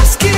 ask